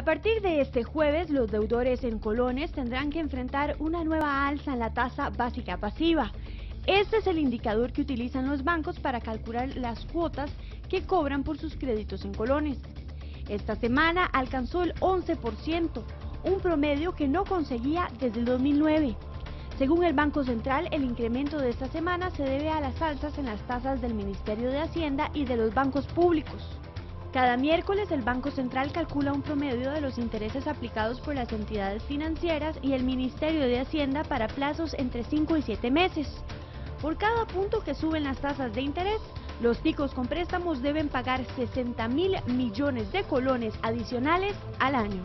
A partir de este jueves, los deudores en colones tendrán que enfrentar una nueva alza en la tasa básica pasiva. Este es el indicador que utilizan los bancos para calcular las cuotas que cobran por sus créditos en colones. Esta semana alcanzó el 11%, un promedio que no conseguía desde el 2009. Según el Banco Central, el incremento de esta semana se debe a las alzas en las tasas del Ministerio de Hacienda y de los bancos públicos. Cada miércoles el Banco Central calcula un promedio de los intereses aplicados por las entidades financieras y el Ministerio de Hacienda para plazos entre 5 y 7 meses. Por cada punto que suben las tasas de interés, los ticos con préstamos deben pagar 60 mil millones de colones adicionales al año.